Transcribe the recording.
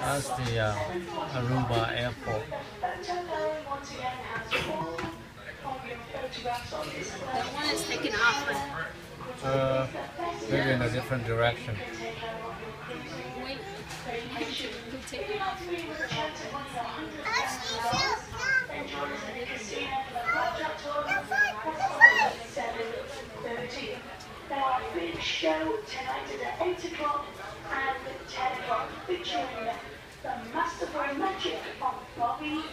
That's the uh, Aruba airport. That one is taken off. Uh, maybe in a different direction. Wait. Take it off? Show tonight at 8 o'clock and 10 o'clock featuring the Masterful Magic of Bobby